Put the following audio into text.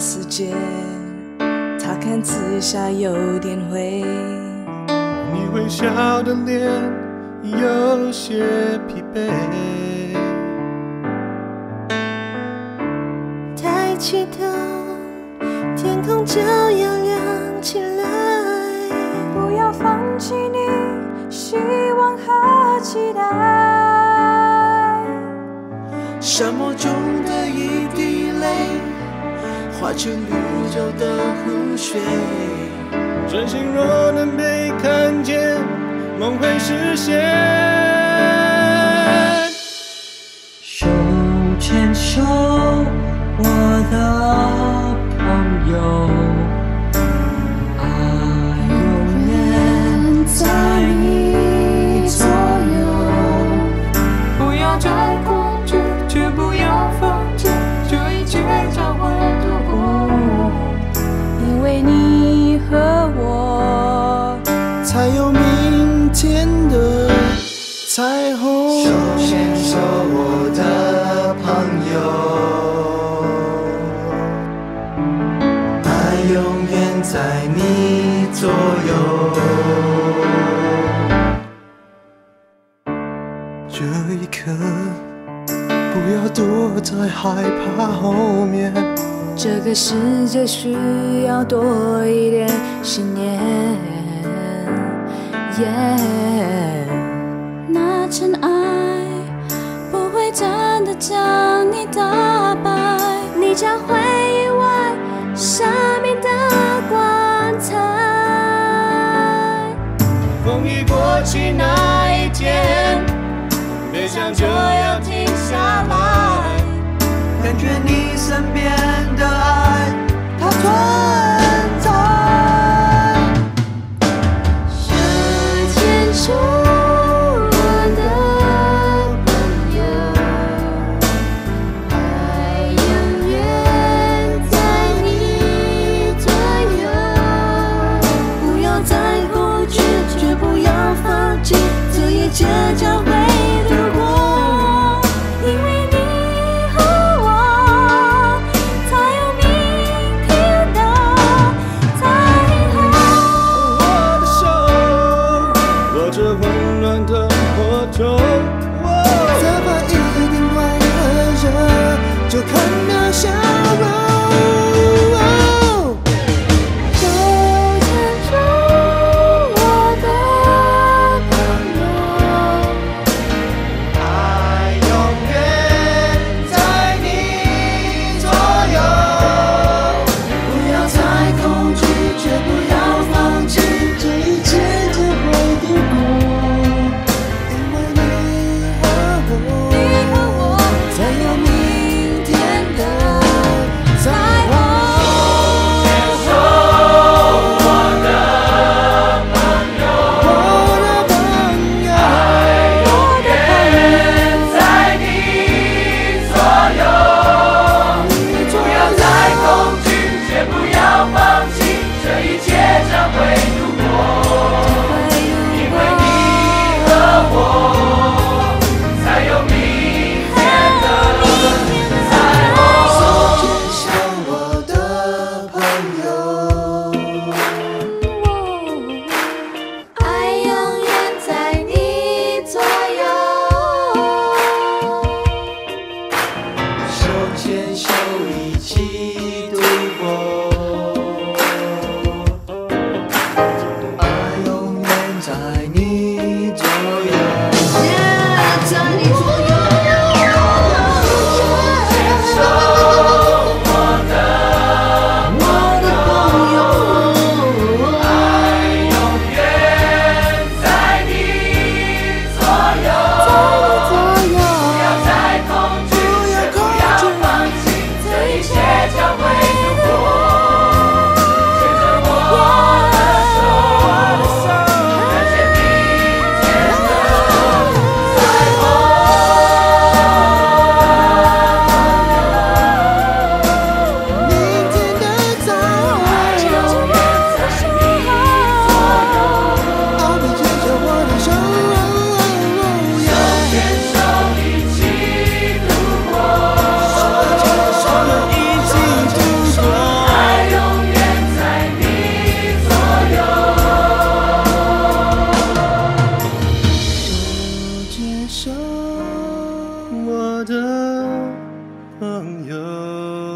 世界，他看紫霞有点灰。你微笑的脸有些疲惫。抬起头，天空就要亮起来。不要放弃你希望和期待。沙漠中的一滴泪，化成绿洲的湖水。真心若能被看见，梦会实现。手牵手，我的朋友，爱永远在你左右。不要再恐惧，却不要放弃，这一切将会有明天的彩虹。手牵手，我的朋友，爱永远在你左右。这一刻，不要躲在害怕后面。这个世界需要多一点信念。那尘埃不会真的将你打败，你将会意外生命的光彩。风雨过去那一天，悲伤就要停下来。感觉你身边街角切永像我的朋友。